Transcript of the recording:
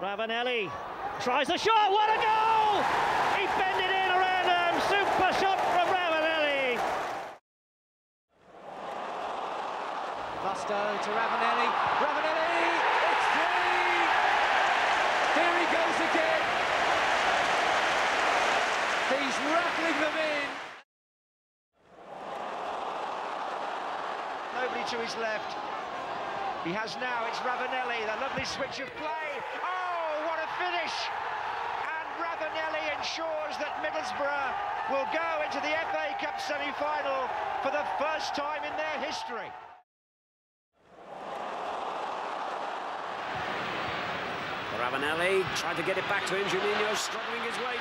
Ravanelli tries the shot. What a goal! He bent it in around him. Super shot from Ravanelli. Mustoe to Ravanelli. Ravanelli! It's three! Here he goes again. He's rattling them in. Nobody to his left. He has now, it's Ravanelli, the lovely switch of play. Oh, what a finish! And Ravanelli ensures that Middlesbrough will go into the FA Cup semi-final for the first time in their history. Ravanelli tried to get it back to him. Juninho struggling his way